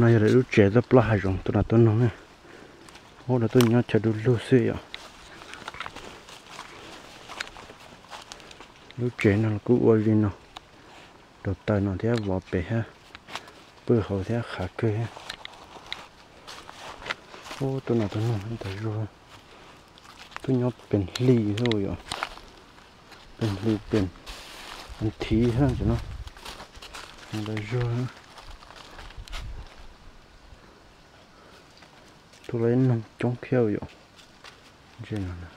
nay là lúc trẻ rất là rồi tôi là tôi nói. Nè hôm là tôi nhớ chờ đủ lâu xí à lúc trẻ nó cứ quay đi nó. Đột tay nó thế, vỏ bể ha. Bữa hậu thế, khả cơ ha. Ô, tôi là tôi nói thấy rồi. Tôi nhớ bên ly thôi à bên ly bên anh thí ha, cho nó. Đây rồi tôi lấy nông chống khéo vậy trên này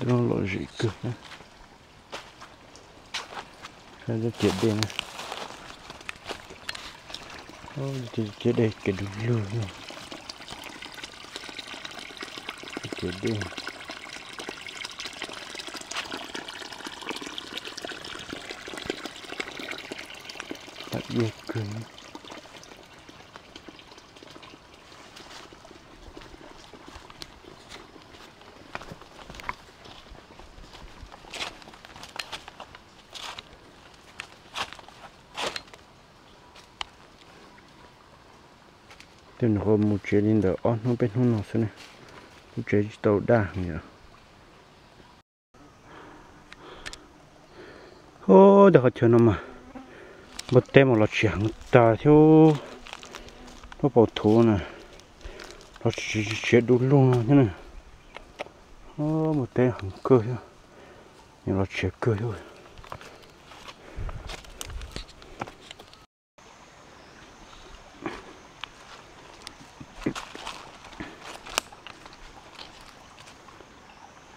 nó lộ dị cực nhé hay là chết ôi thì chết đây cái đường luôn này. Chết đi tại biệt cứng hồ một chế lên đỡ on nó bên hông nó xem này. Một chế tàu đa nhỉ? Ô có chuyện nó mà một tem một lọt chẳng ta thiếu nó bảo thủ nè nó chỉ chế đủ luôn thế này. Ô một tem hàng cơ thôi nhưng nó chế cơ thôi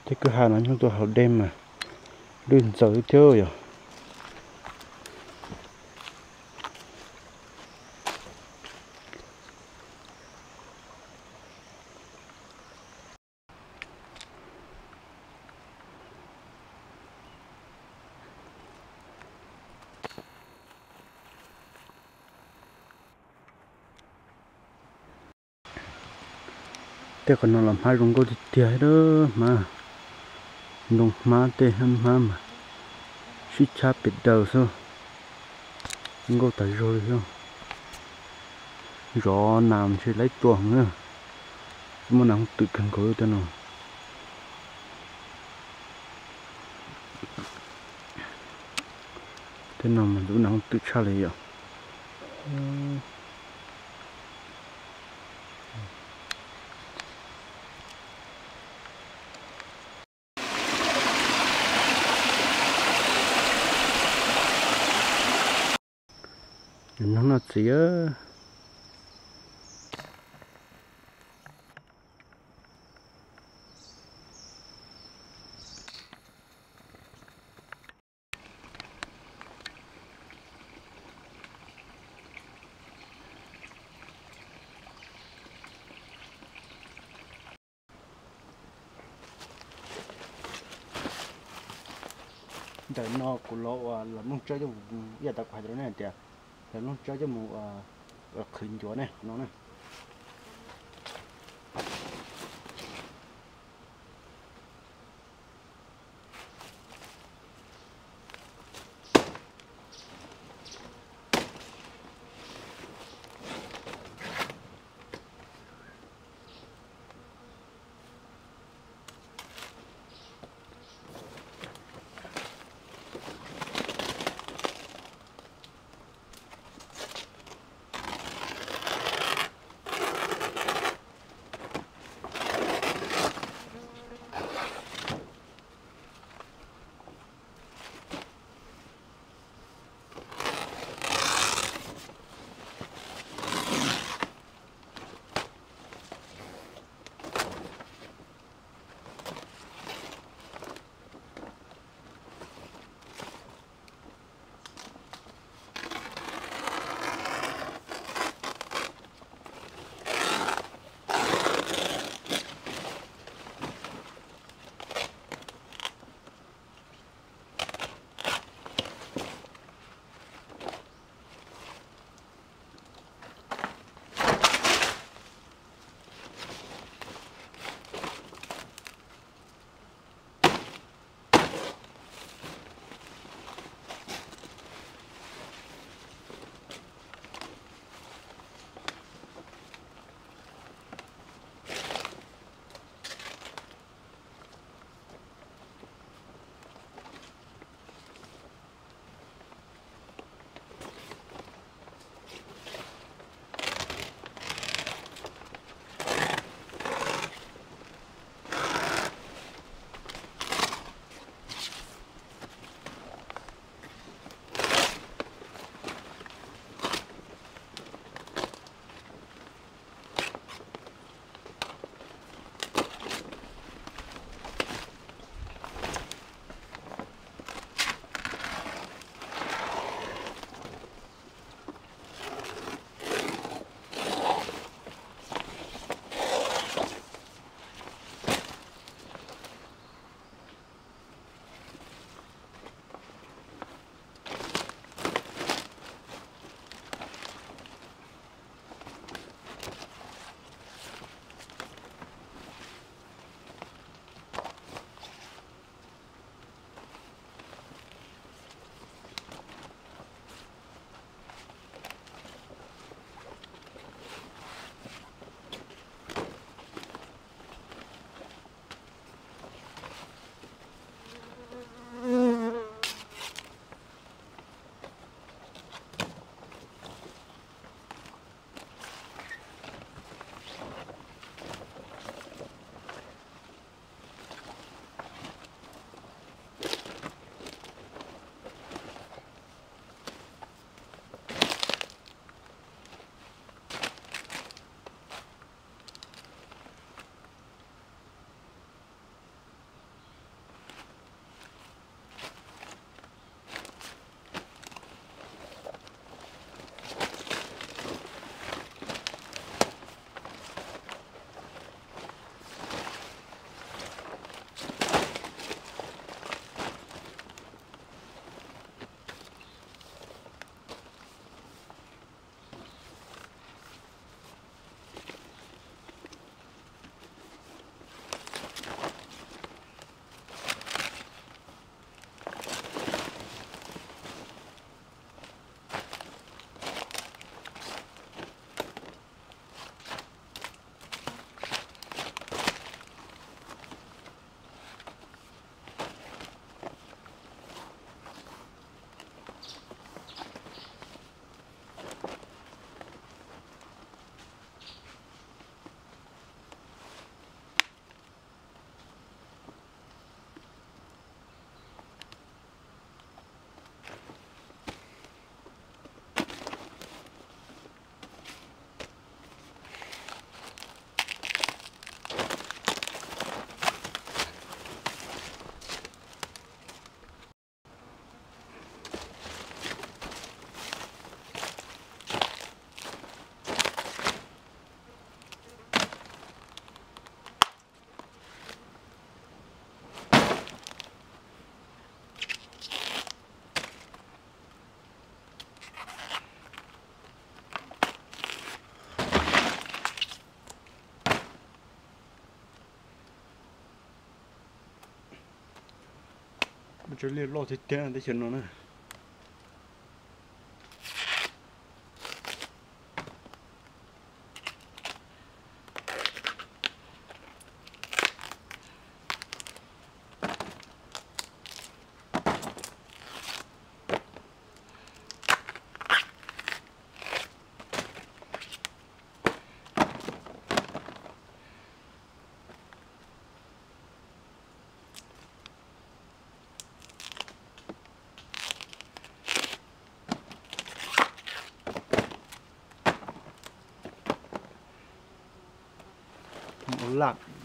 thế cứ hà nó chúng tôi học đêm mà đừng sợ chơi rồi. Thế còn nó làm hai rung câu thì tiệt đó mà. Nông má tê ham má mà. Suy cha bịt đầu sao? Ngô tới rồi không rõ làm sẽ lấy chuồng nữa mà nắng tự cần có cho nào? Thế nào mà lúc nào tự xa lấy à nó nó chỉ á đời nó của lộ à, là mong chơi cho giờ tập phải rồi này tiệt thì nó cho cho một uh, ờ, khinh chỗ này nó này. Cho liên lo thì tiền để chuyện nó nè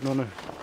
một lạc nó này